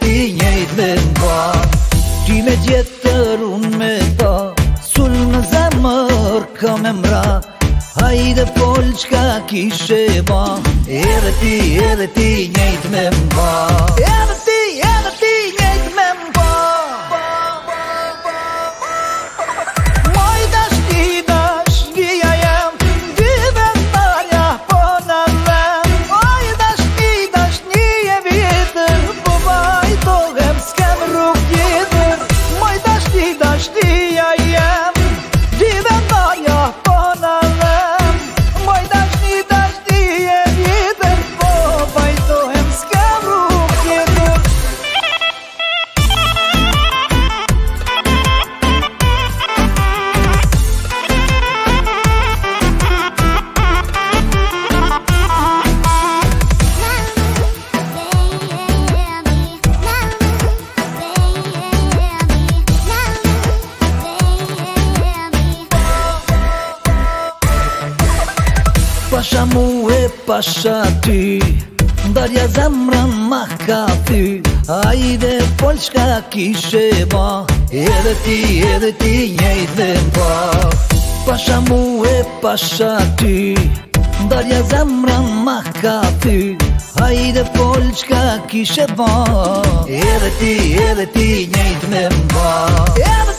ti njëjt me mba Ti me gjetër unë me ta Sul në zemër ka me mra Hajde pol qka kishe ba Ere ti, ere ti njëjt me mba kishe ba Edhe ti, edhe ti njej dhe mba Pasha mu e pasha ty Darja zemra ma ka ty Hajde pol qka kishe ba Edhe ti, edhe ti njej dhe mba Edhe ti, edhe ti njej dhe mba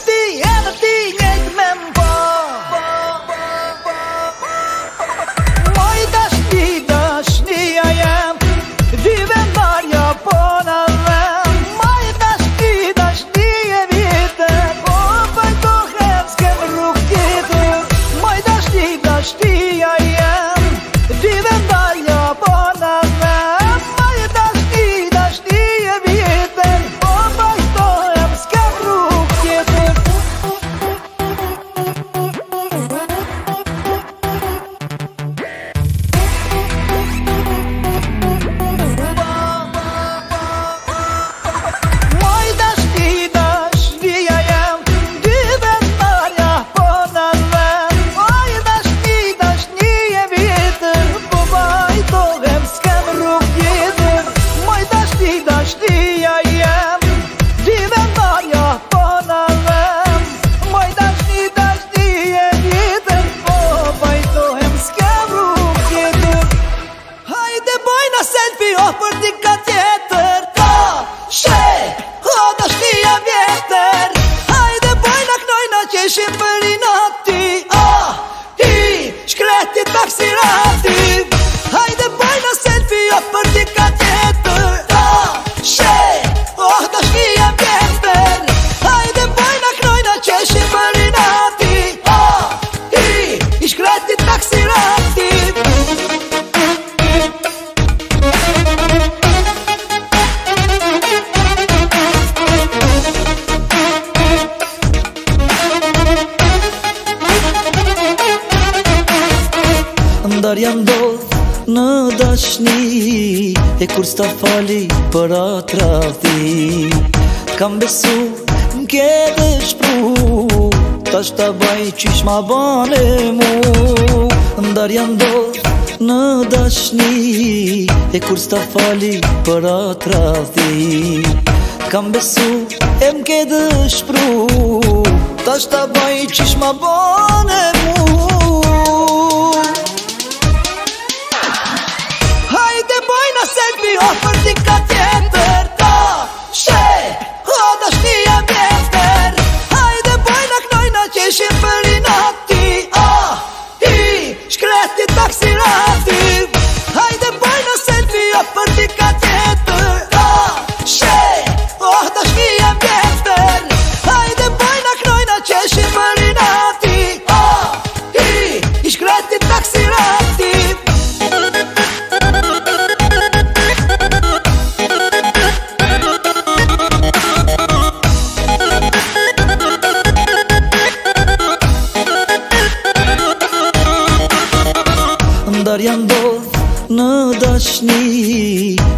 të fali për atë rathi Kam besu, em ke dëshpru Ta shta qish ma bo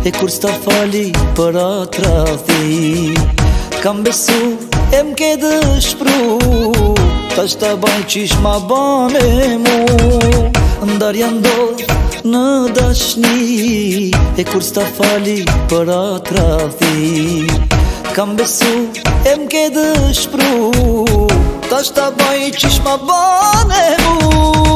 E kur s'ta fali për atrati Kam besu e m'ke dëshpru Ta shta baj qish ma ban e mu Ndar janë dojë në dashni E kur s'ta fali për atrati Kam besu e m'ke dëshpru Ta shta baj qish ma ban e mu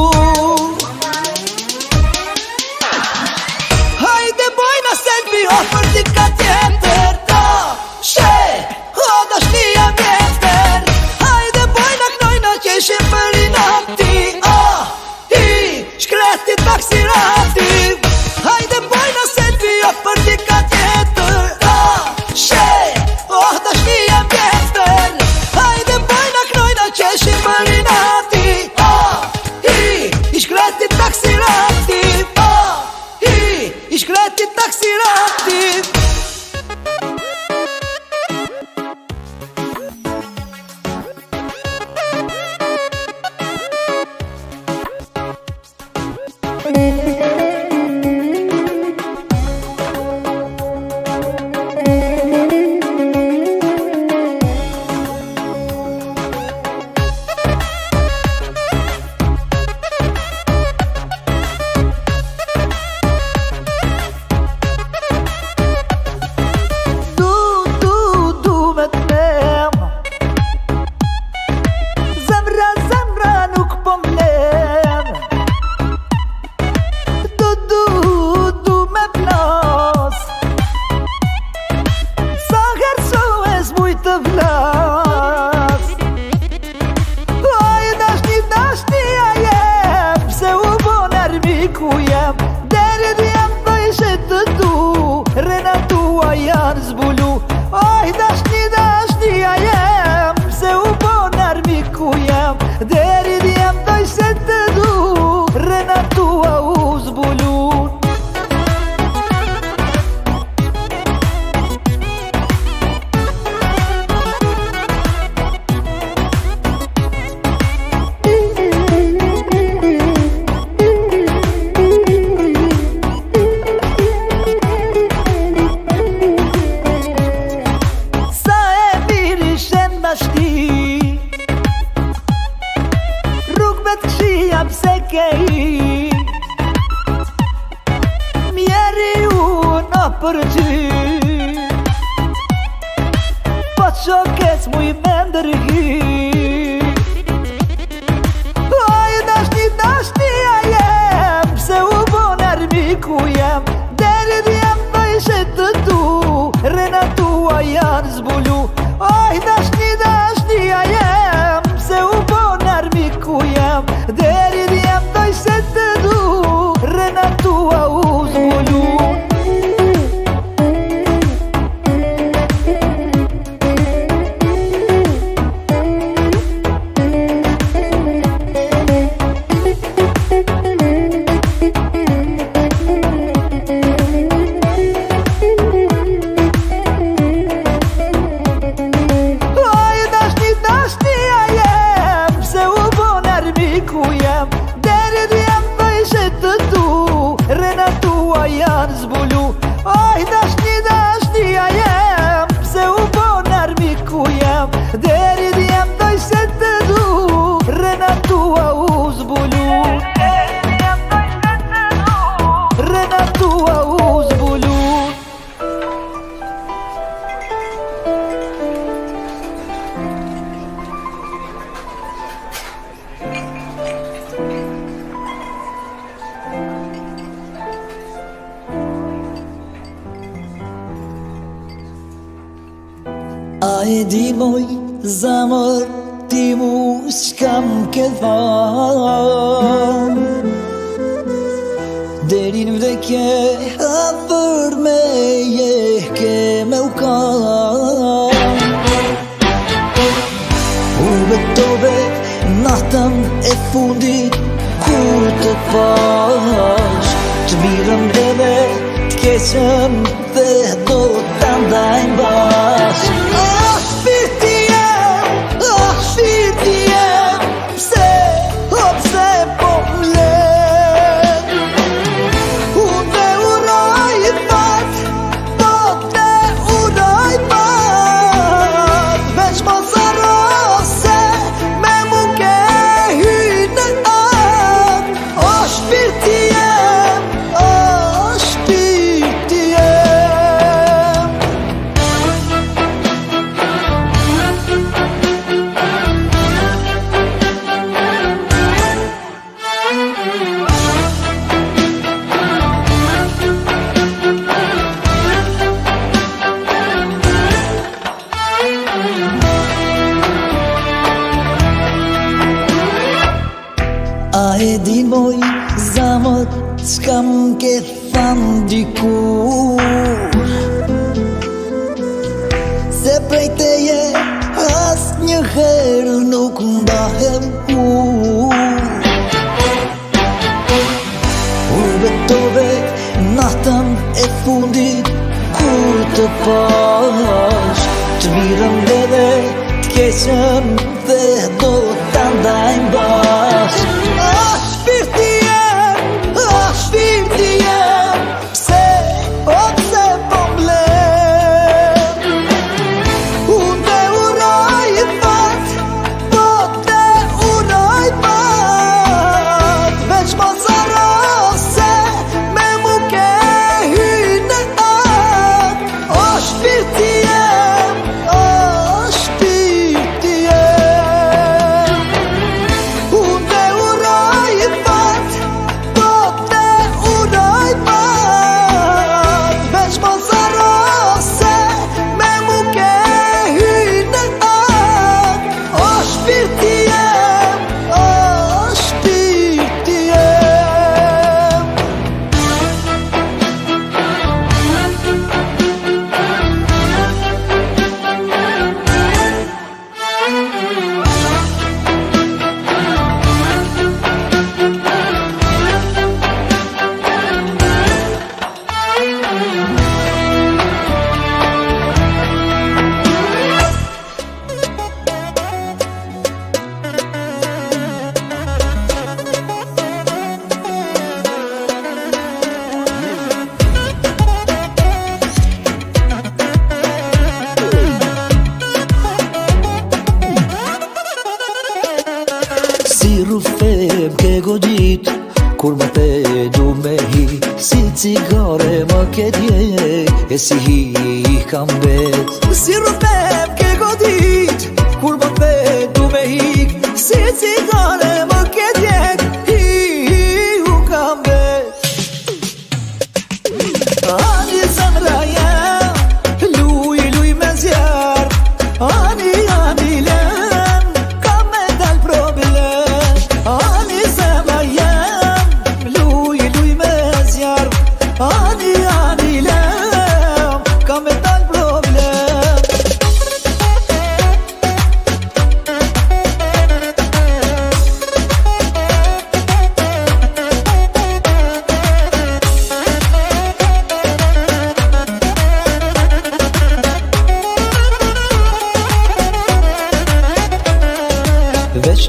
quero no Kundahempu.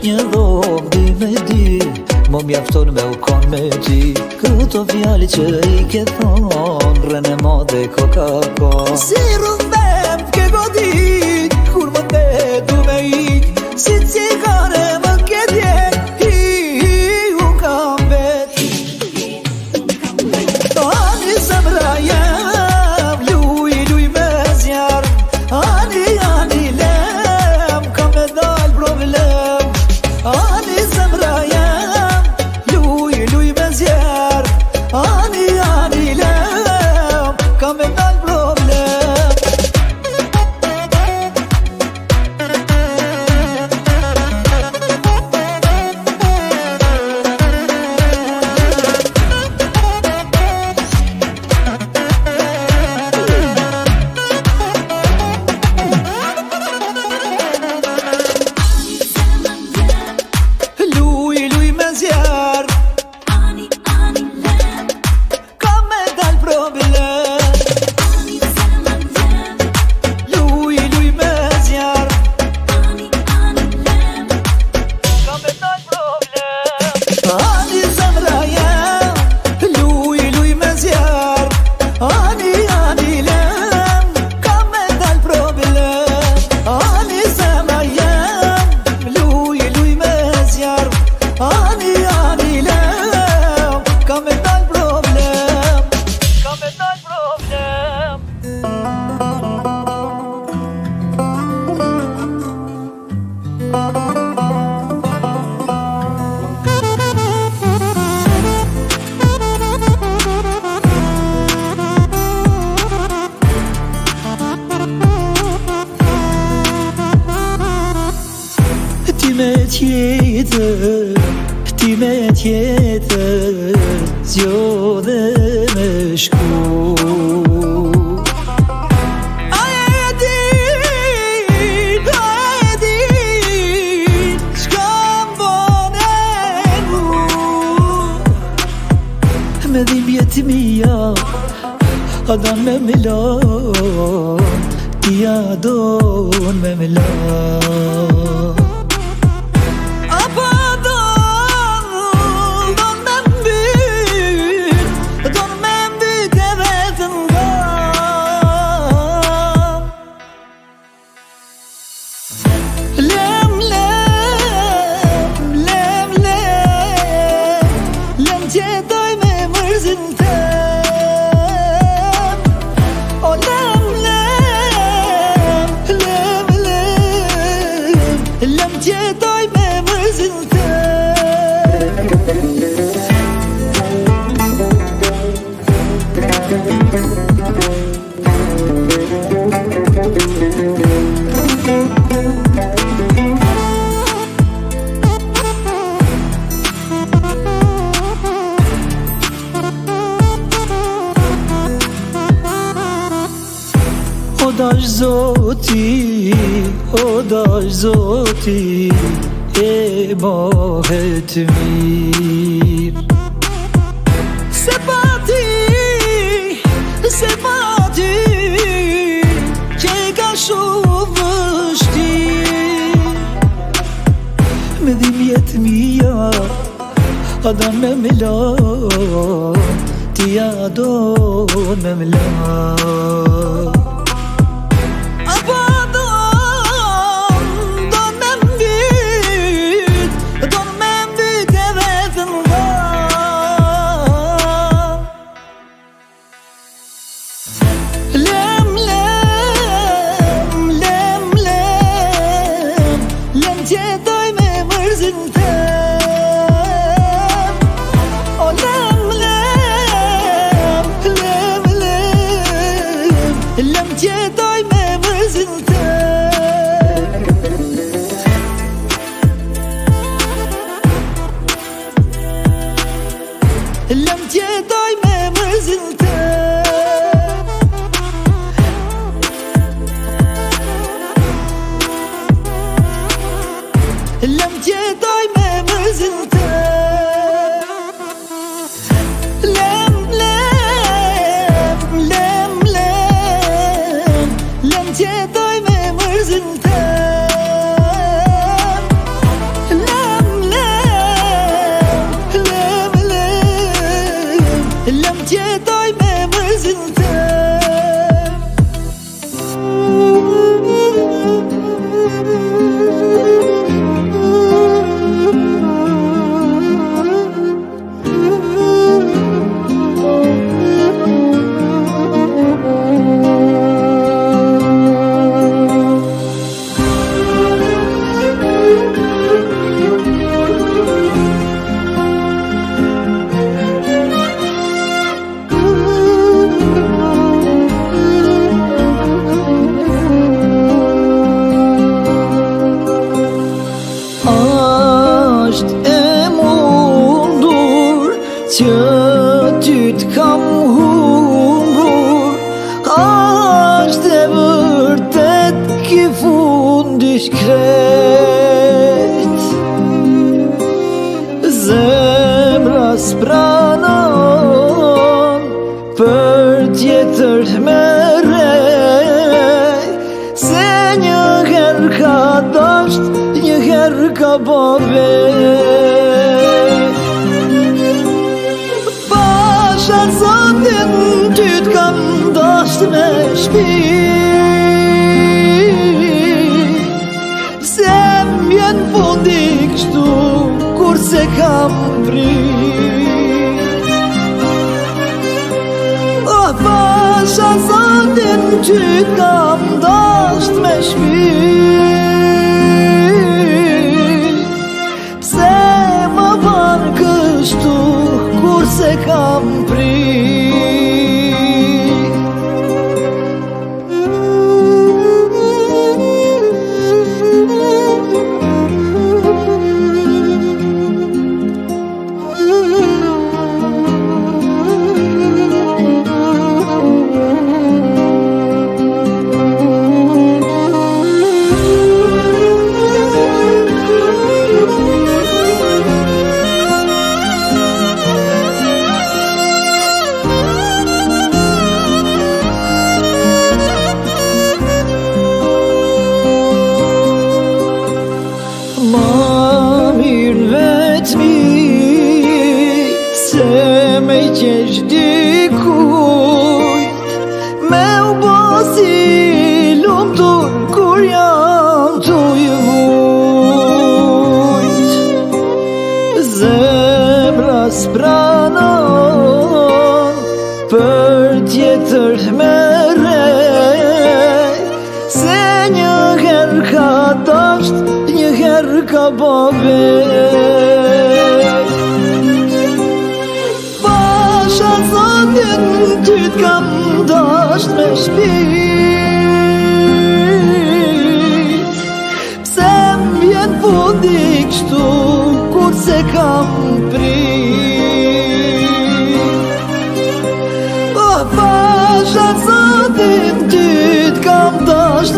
një dhovë dy me dy Më mjafton me u konë me ty Këto fjali që i ke thonë Rene ma dhe koka ka Si rëndem të godit Kur më te du me ik Si cikare më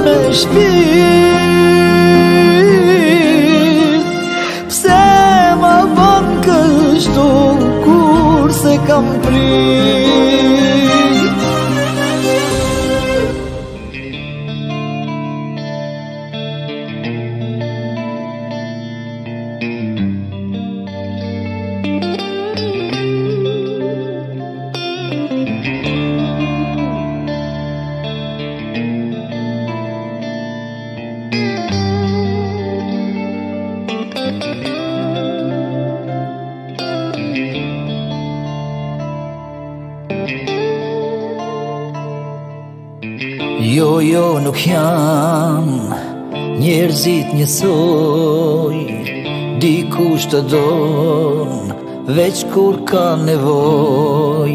Nashville të donë Veç kur ka nevoj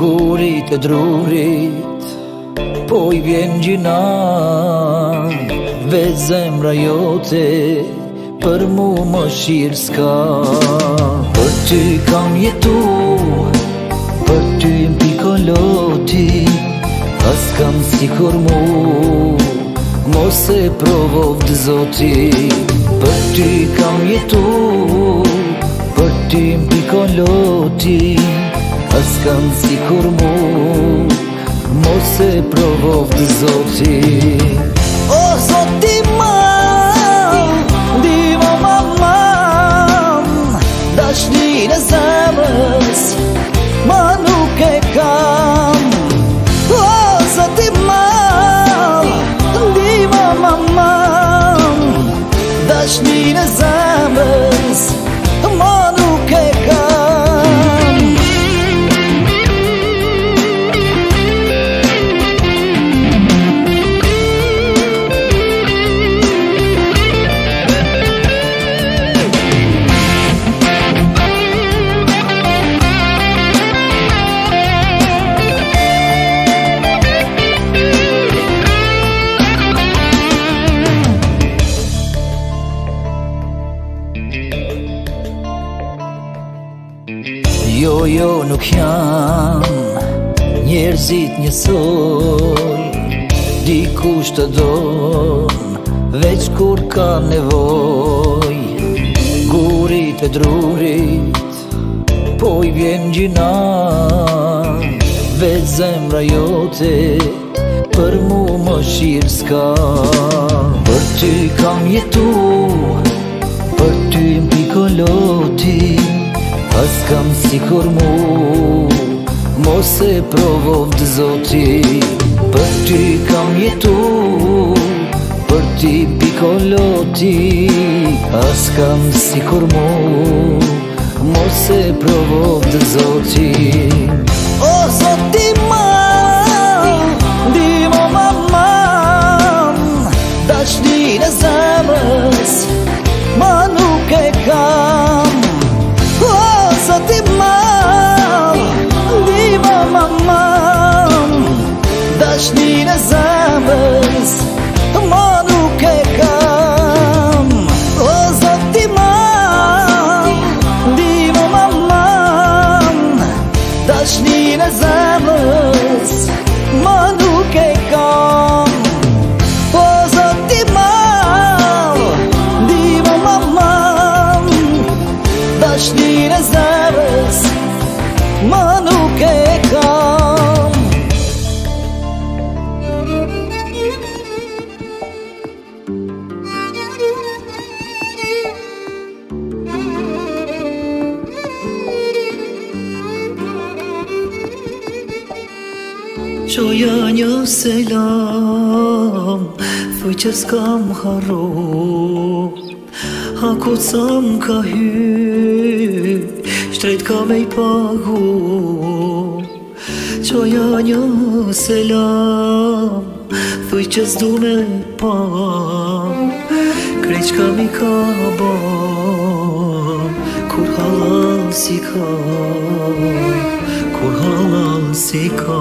Gurit e drurit Po i vjen gjinan Ve zemra jote Për mu më shirë s'ka Për ty kam jetu Për ty më pikoloti As kam si kur mu Mose provov të zotit ti kam jetu Për ti mbi kolloti As kam si kur mu Mos e provov të zoti O zoti ma Divo mamam Dashni në zemës as meninas a njësoj Dikush të donë Veç kur ka nevoj Gurit e drurit Po i vjen gjina Veç zemra jote Për mu më shirë s'ka Për ty kam jetu Për ty mpikoloti pikoloti As kam si kur mu Për ty kam jetu Mos e provov të zoti Për ti kam jetu Për ti pikoloti As kam si kur mu Mos e provov zoti Mos e zoti eyes Kam haron A ku të sam ka hyn Shtret kam e i pahon Qoja një selam Dhuqë që s'du me pa Kreq kam i ka ba Kur halas i ka Kur halas i ka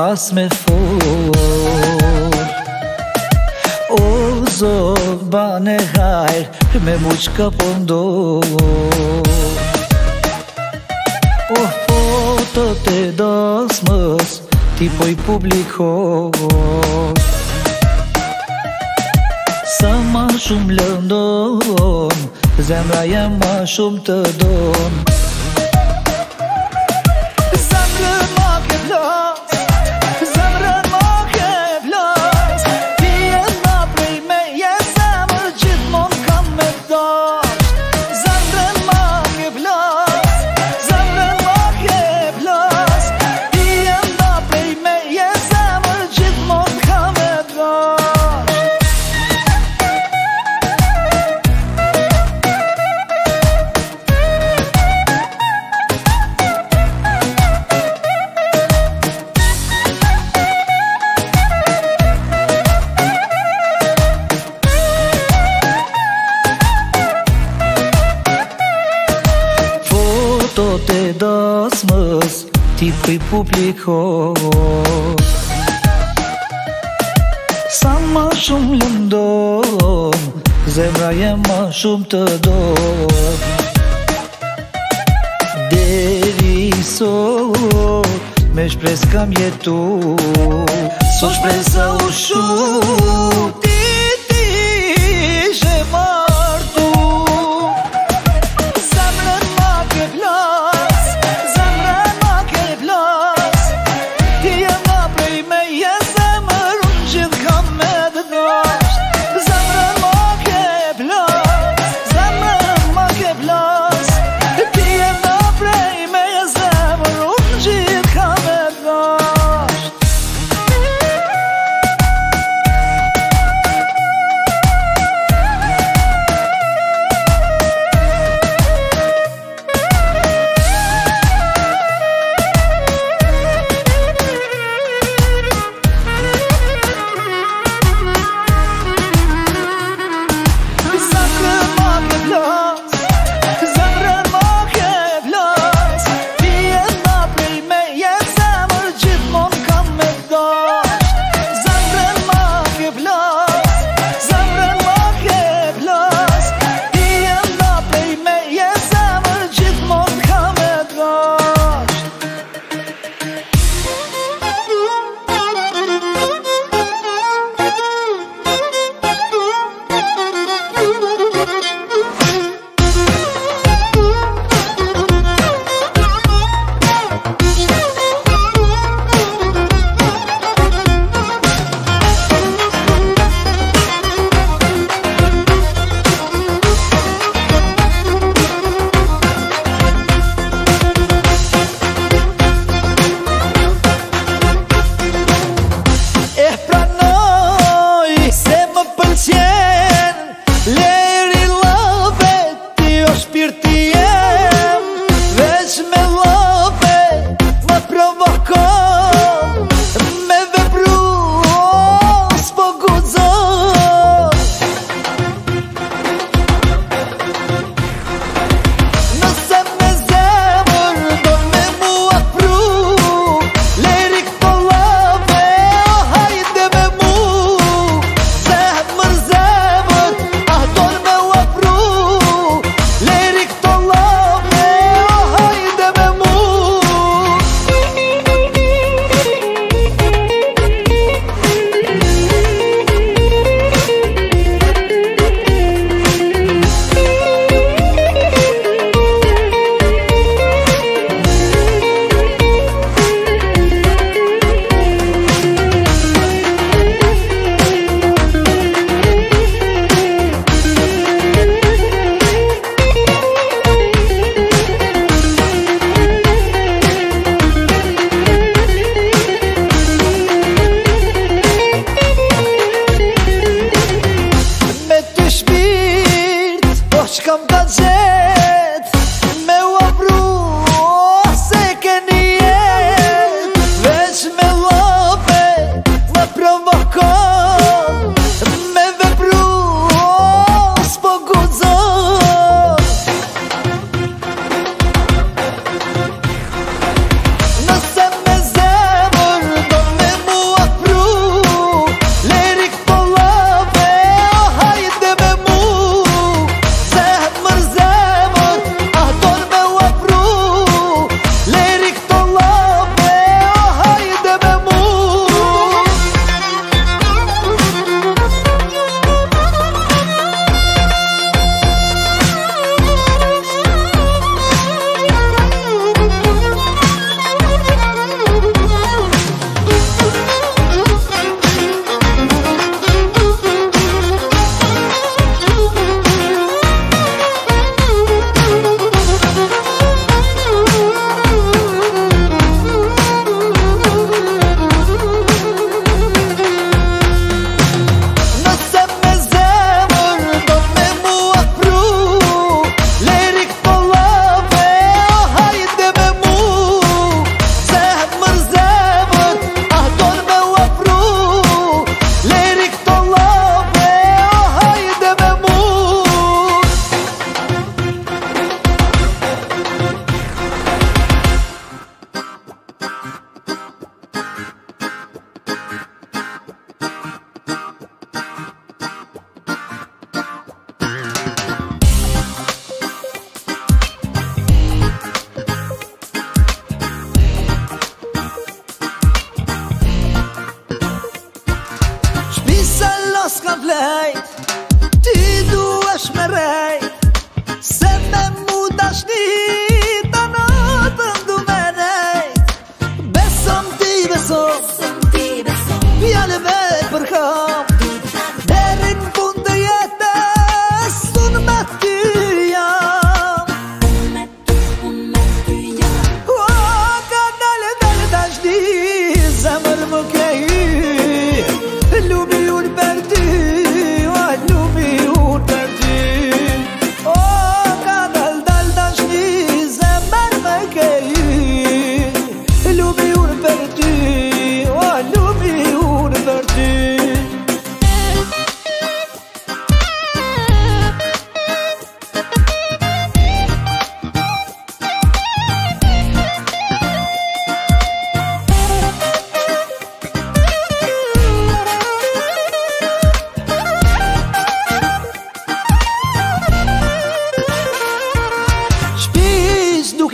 as me forë Ozo, bane hajrë Me muqë këpën doë Oh, po, po të te doë smës Ti pojë publikon Së ma shumë lëndon Zemra jenë ma shumë të donë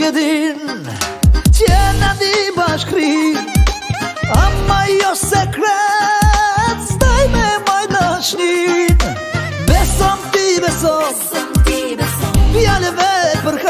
e din Që në di bashkri Ama jo sekret Zdoj me moj dëshnin Besom ti besom Besom ti besom Pjale për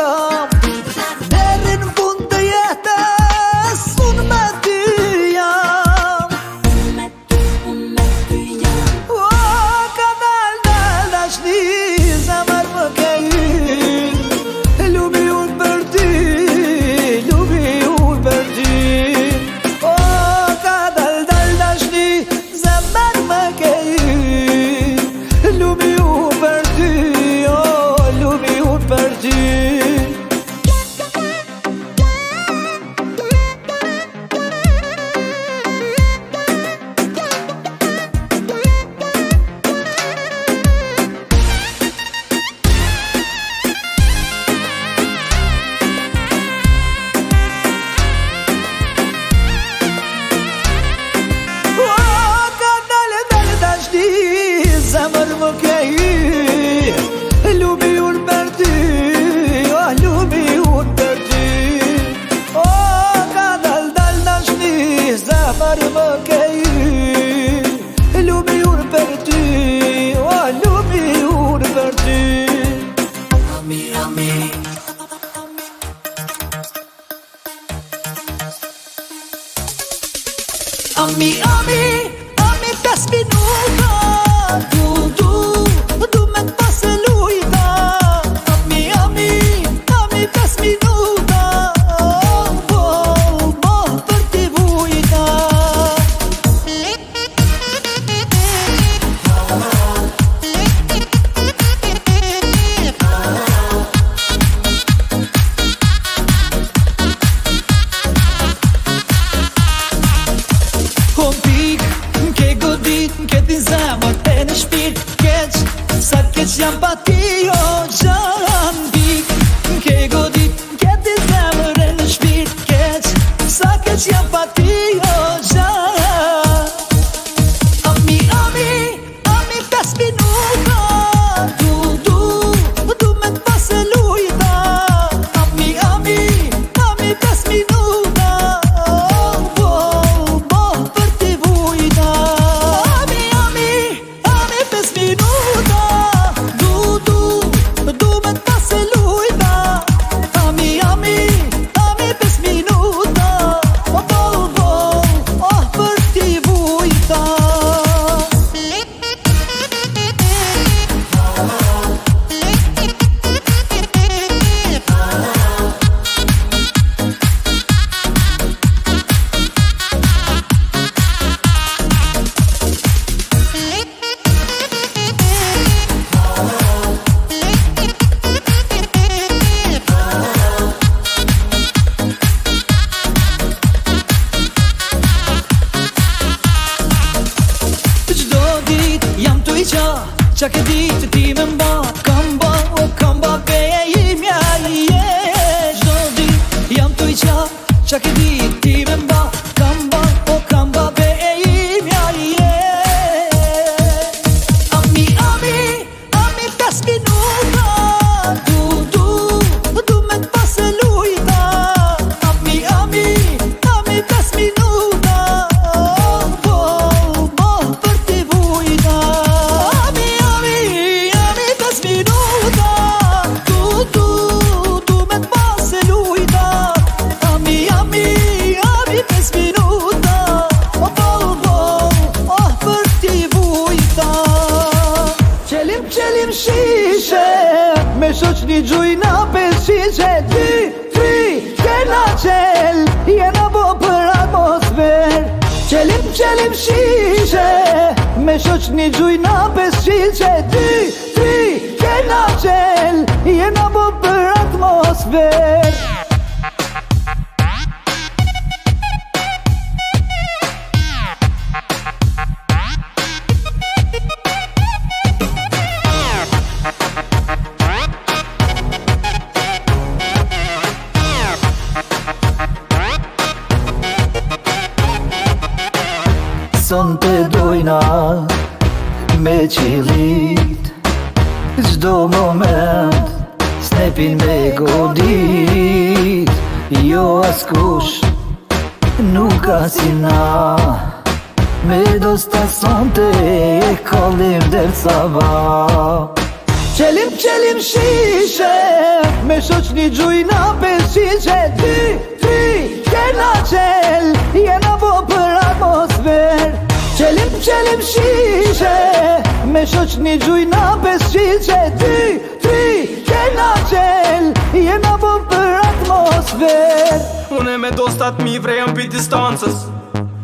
distancës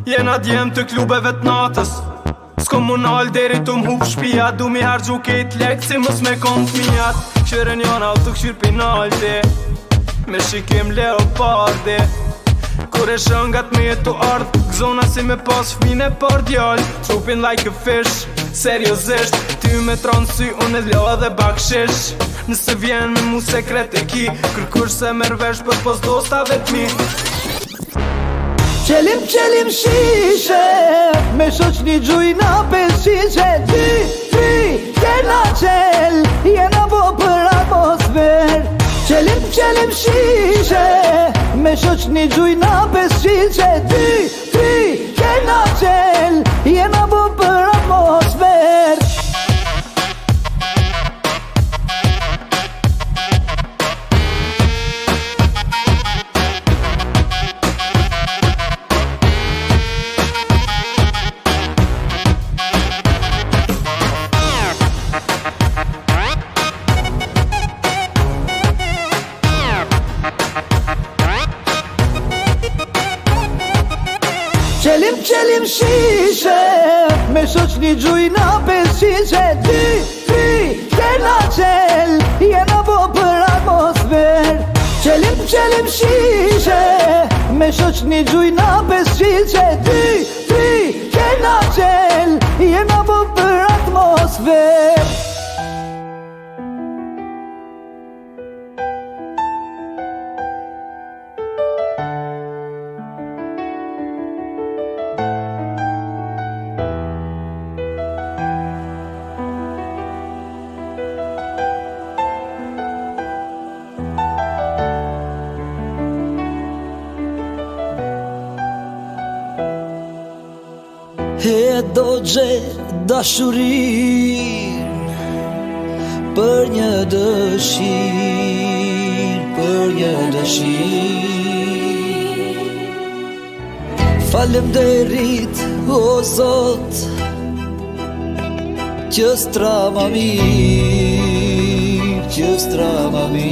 Jena djem të klubeve të natës Sko më nalë deri të më shpijat Du mi harë gjukit lekë si mës me konë të minjat Qërën janë avë të këshirë pinalti Me shikim leopardi Kur e shën nga me e të ardhë Gëzona si me pas fin e për djallë Trupin like a fish, seriosisht Ty me tronë sy, unë e lëa dhe bakshish shish Nëse vjen me mu sekret e ki Kërkush se mërvesh për pos dosta dhe Qelim qelim shishe Me shoq një gjuj në pes shishe ti, ty, kena qel Jena bo për atmosfer Qelim qelim shishe Me shoq një gjuj në pes shishe ti, ty, kena qel Jena bo për atmosfer gjuj në pesqi që ti, ti, të në qel Je në bo për atmosfer Qelim, qelim shishe Me shoq një gjuj në pesqi që ti, ti, të në qel Je në bo për atmosfer dashurin Për një dëshir Për një dëshir Falem derit, O Zot Që stra ma mi Që stra ma mi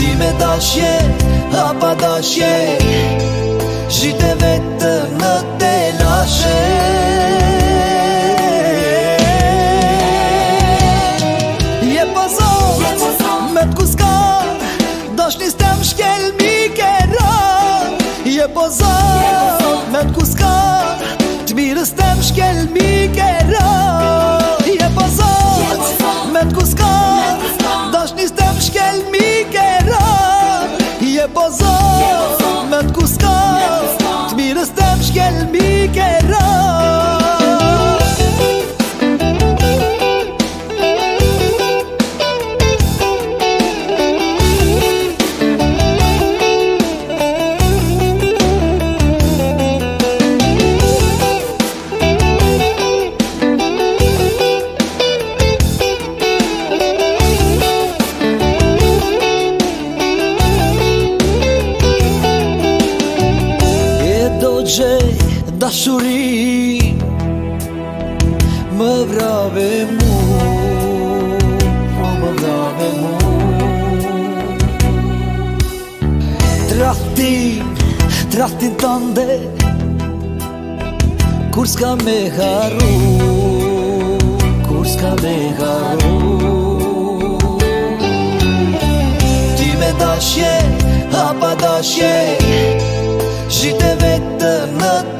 Ti me dashje Apa dashje Shqite vetë në të lashe Je po zotë, me të kuska Dash një stem shkel mi kera Je po zotë, me të kuska Të mirë stem shkel mi kera Je po zotë, me të kuska que el mío querrá s'ka me harru Kur s'ka me harru Ti me dashje, hapa dashje Zhite vetë në të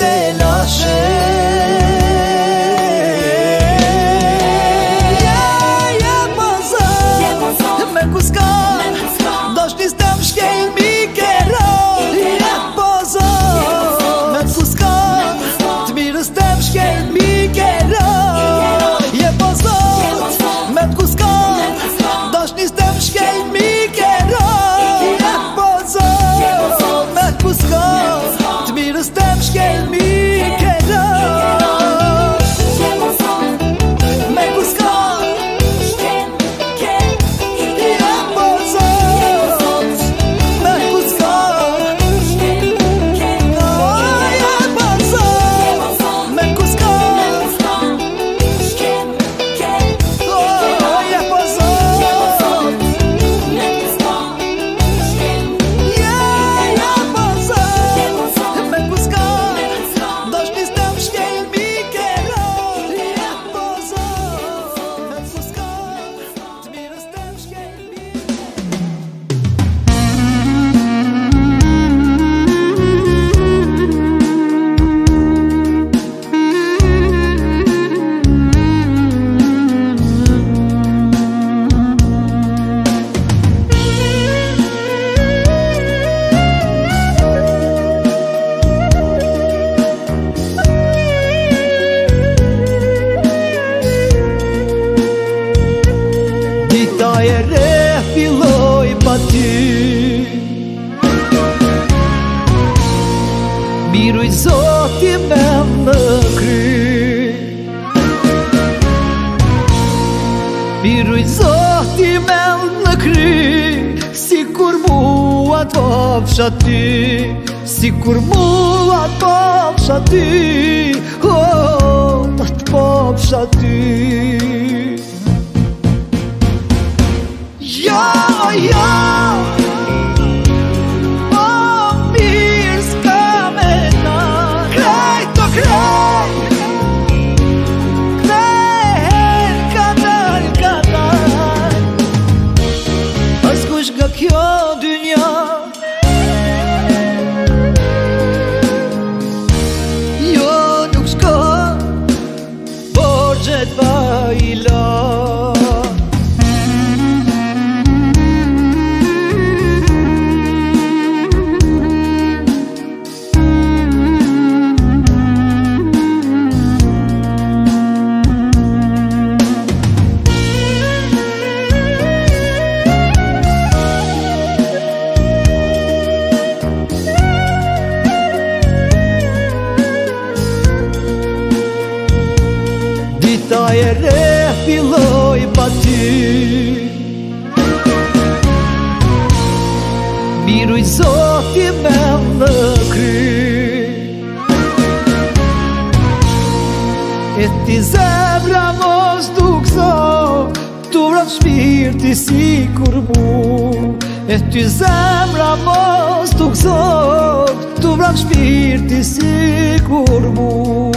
απόψα τι Sikur κουρμού απόψα si kur bu E ty zemra mos të gëzot Të vrak shpirti si kur bu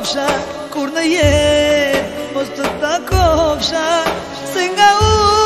kofsha Kur në jetë Mos të takofsha Se u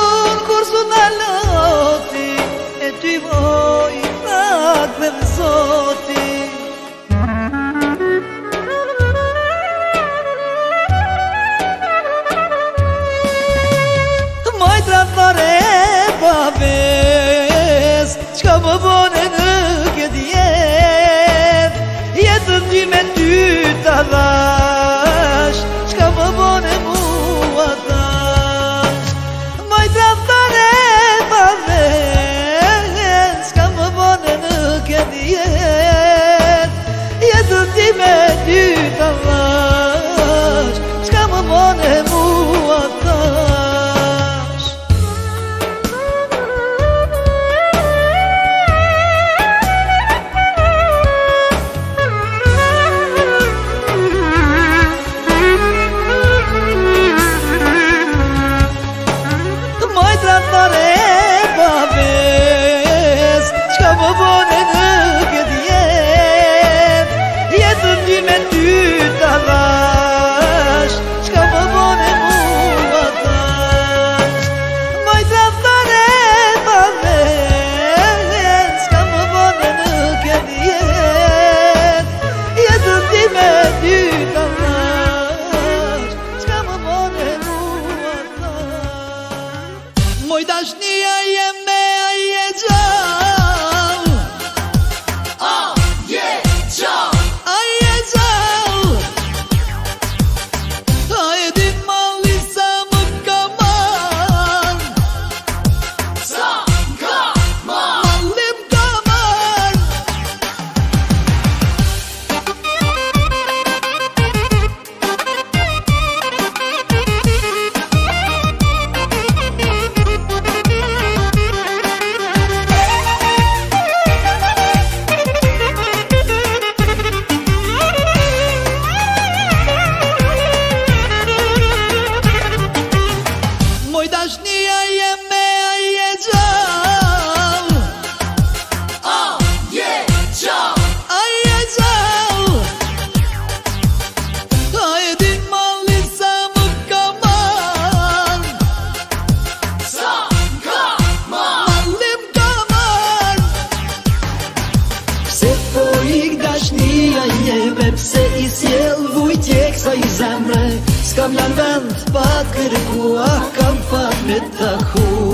Când bat cârcua, cam fa pe tahu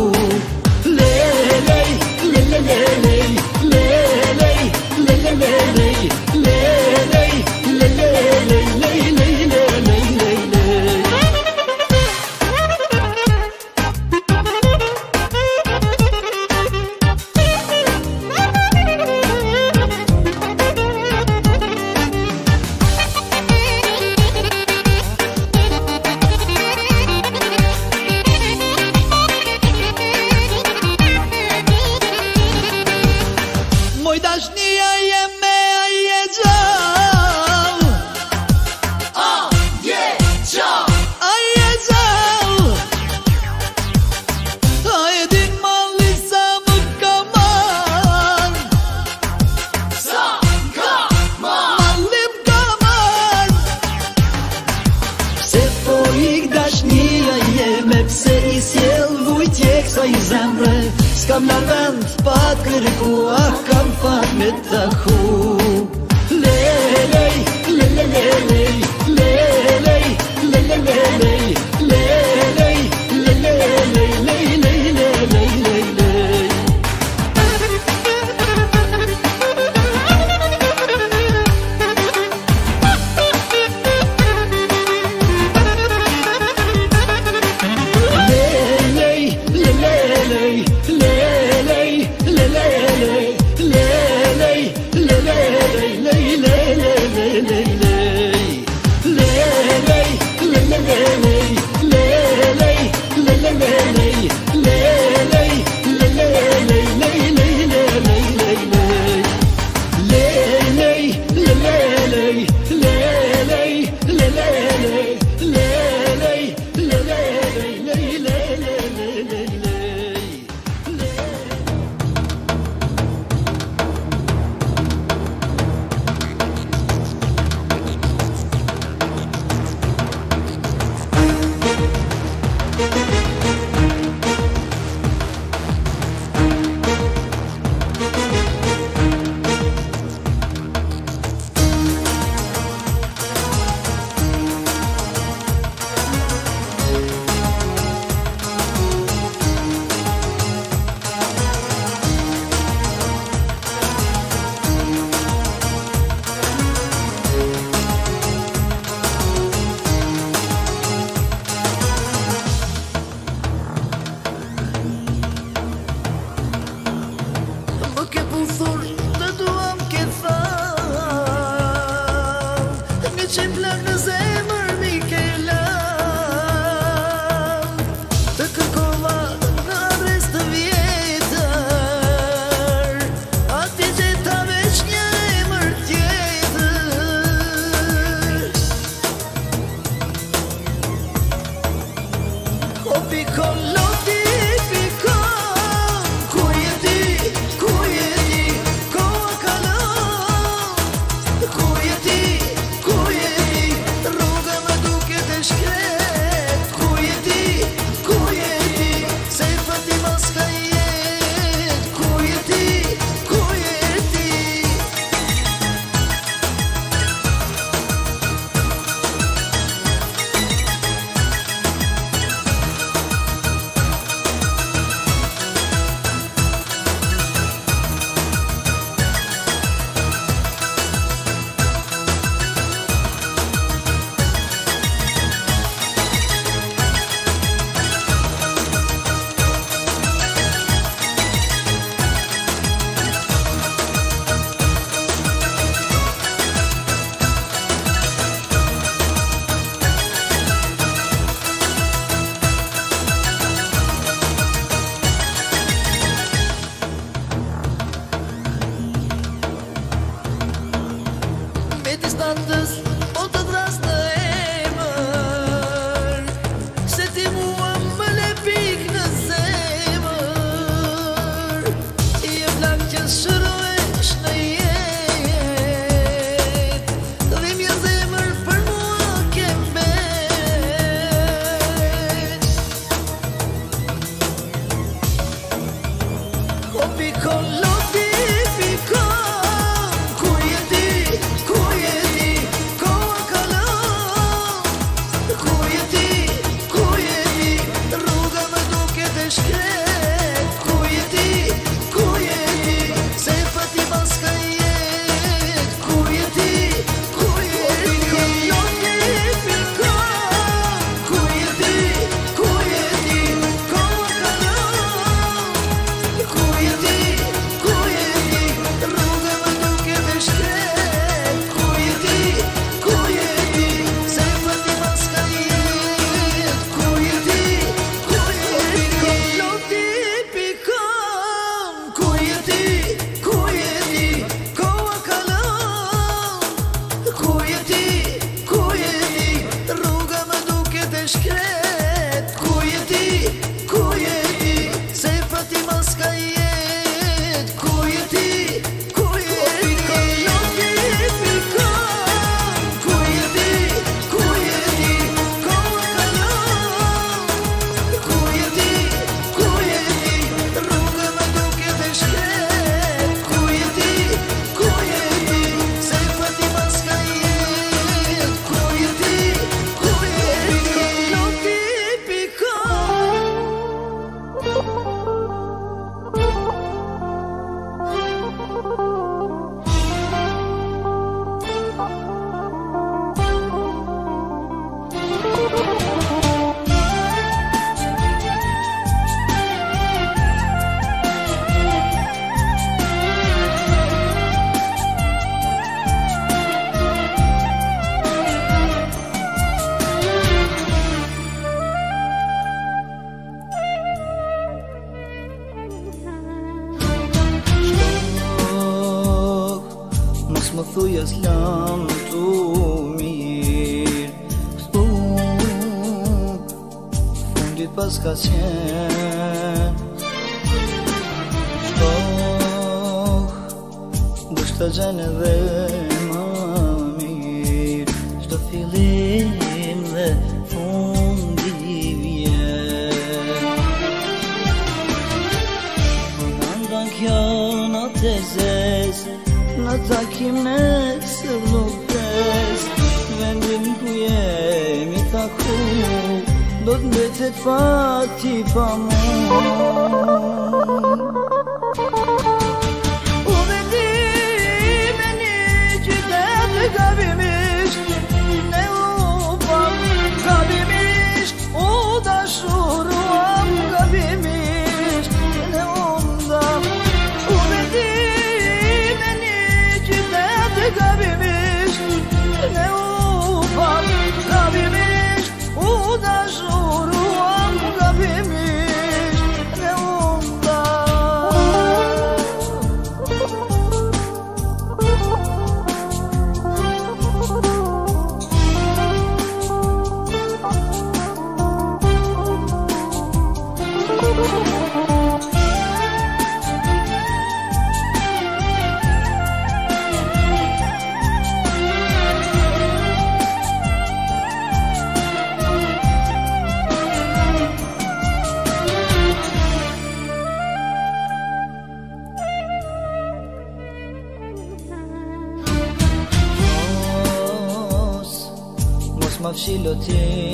了解。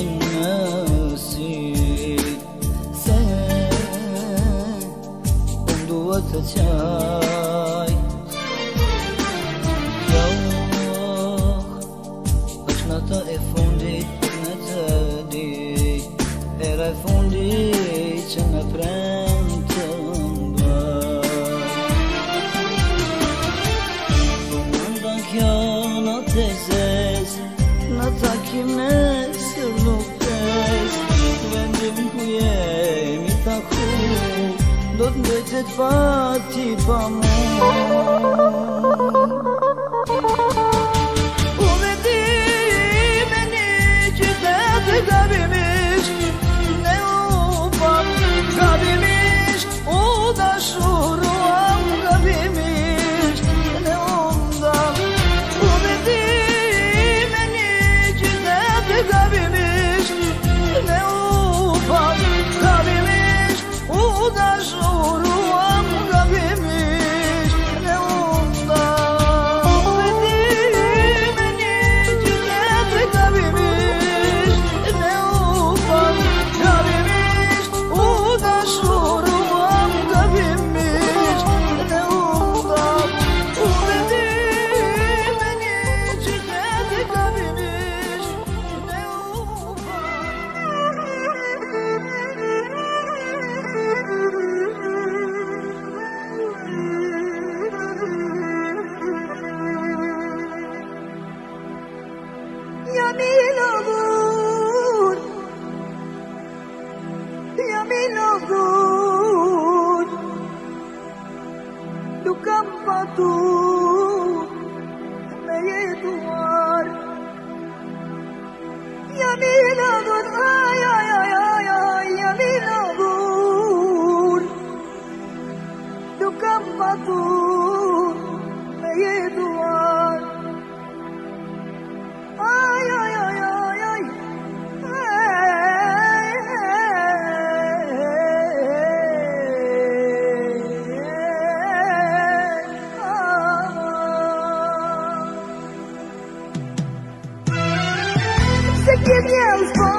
give him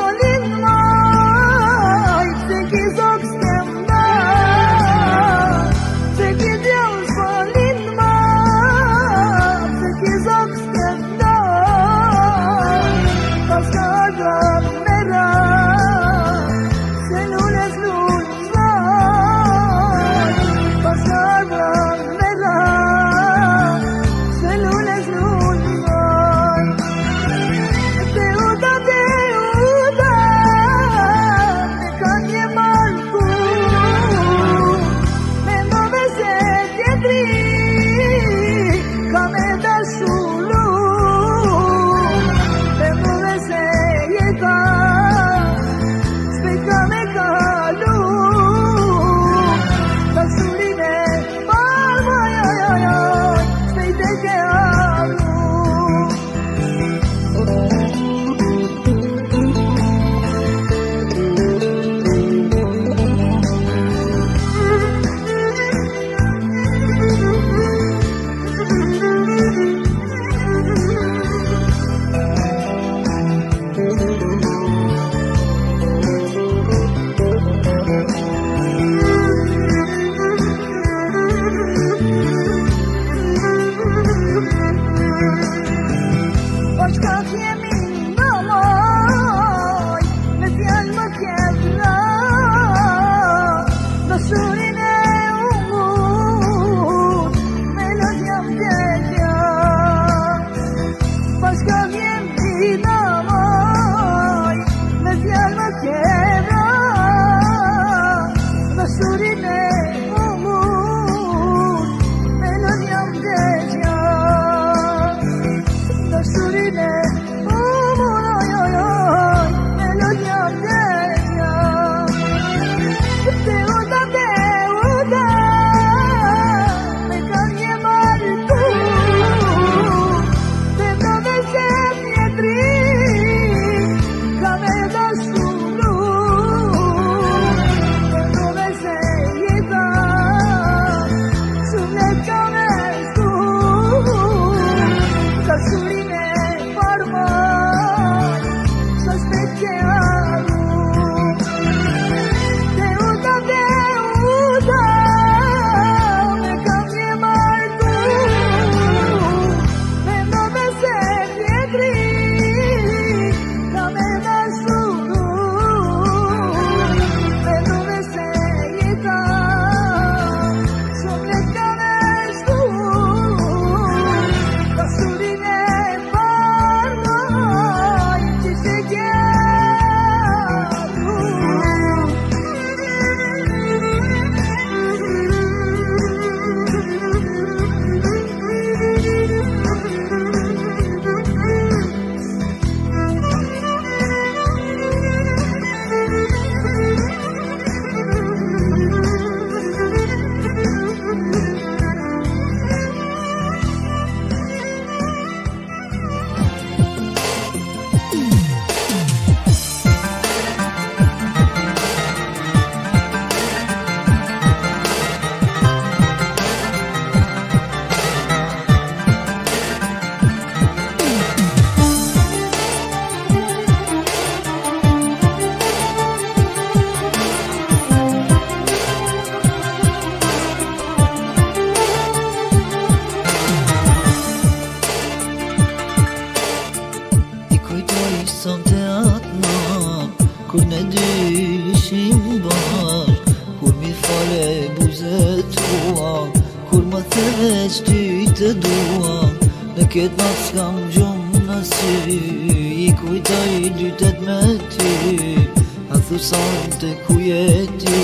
sante ku jeti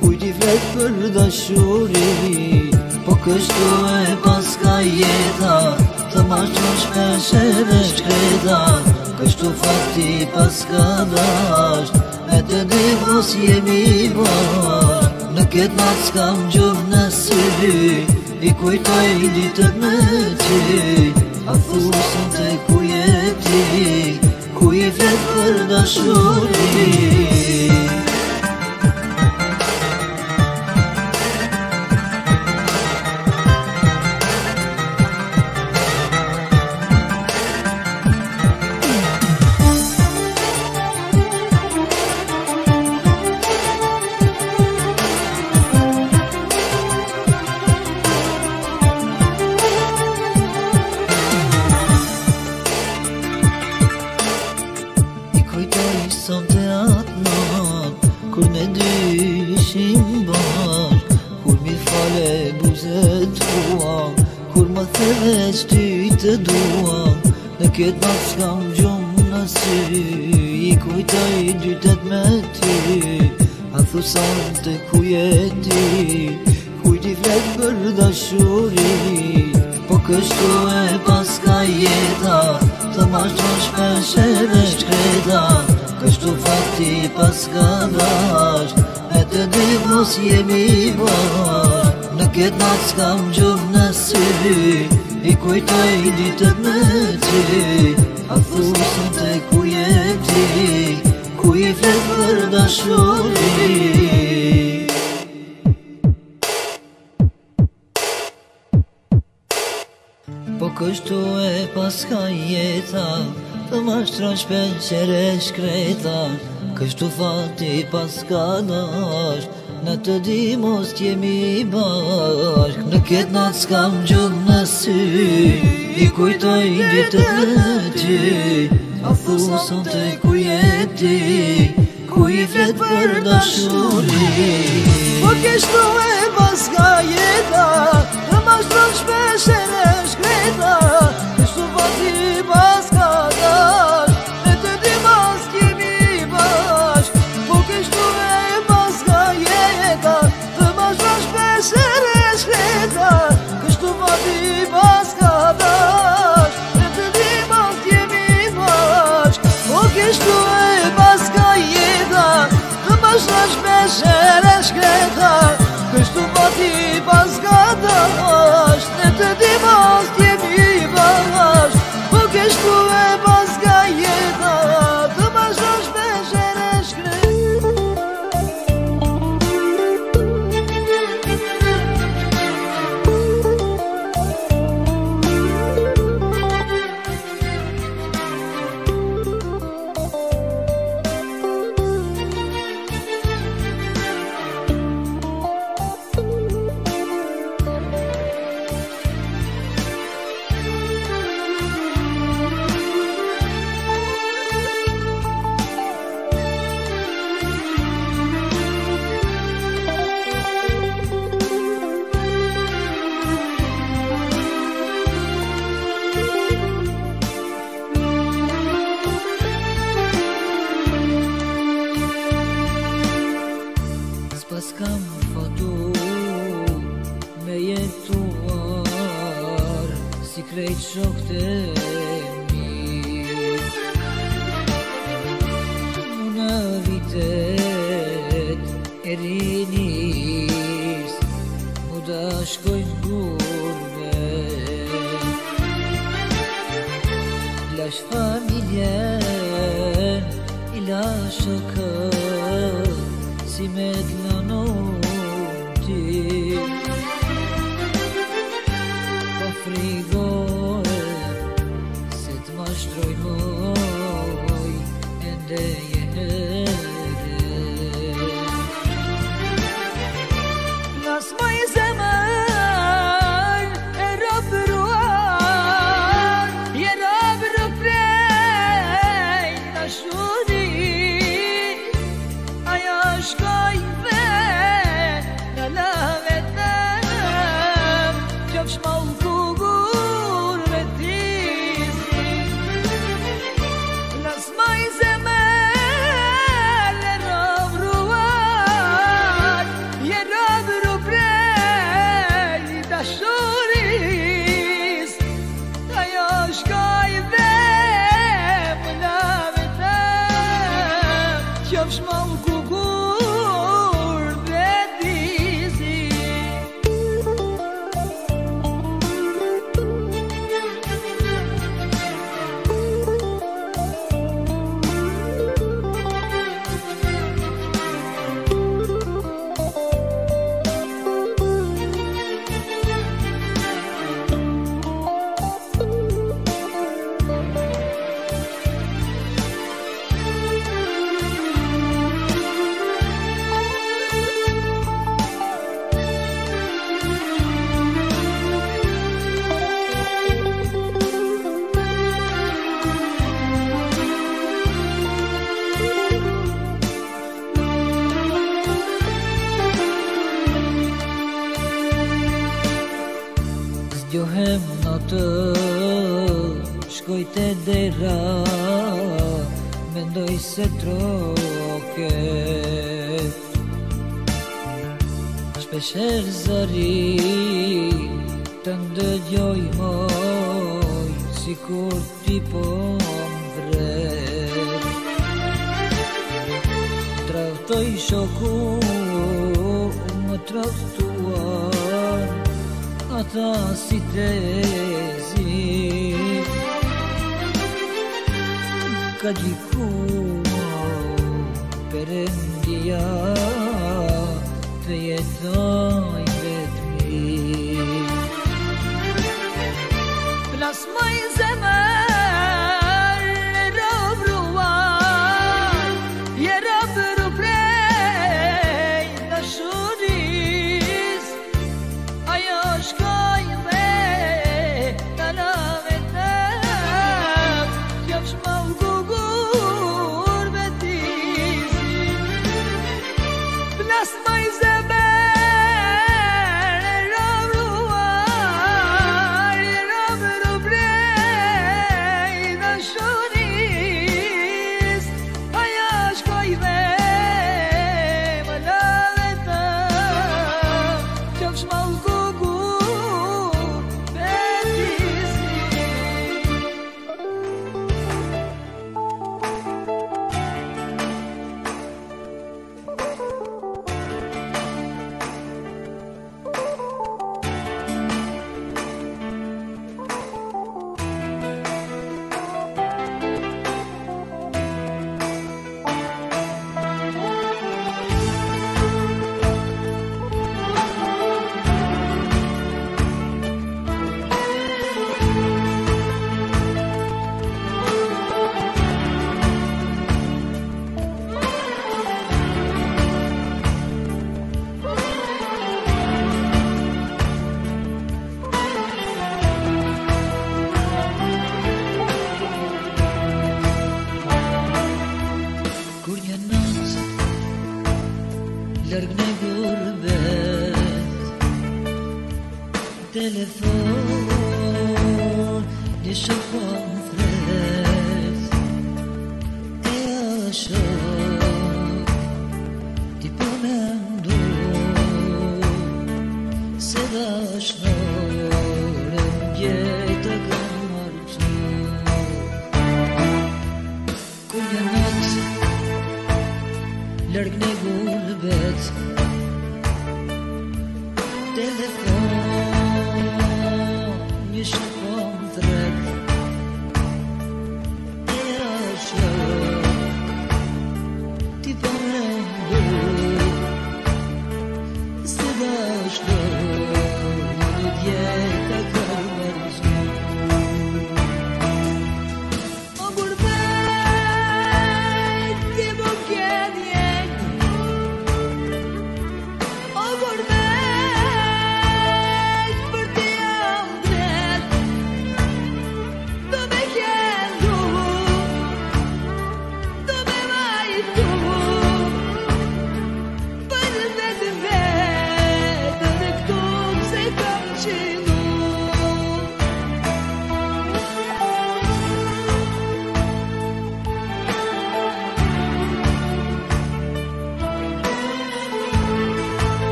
Kuj ti vlet për dashuri Po kështu e paska jeta Të ma qësh me shere shkreda Kështu fati paska dasht e të divos jemi bërë Në ketë natë s'kam gjumë në syri I kujtoj i ditët me ti A thusën të ku jeti Ku i vetë për dashuri qytet me ti A thusan të kujeti Kujti flet për dashuri Po kështu e paska jeta Të mashtosh me shere shkreta Kështu fakti paska dash E të di mos jemi bash Në ketë natë s'kam gjumë në syri I kujtoj një të me ti A thusan të kujeti Po kështu e paska jeta Të ma shtra shpen qere shkreta Kështu fati paska nash Në të di mos t'jemi bashk Në ketë në t'skam gjumë në sy I kujtoj një të të të të të të të të të të të A fuson të ku jeti Ku i flet për dashuri Po kështu e pas ga jeta veriniz Bu da aşkın gurbet Las familyen ila şaka Simet lan oldu Afrigo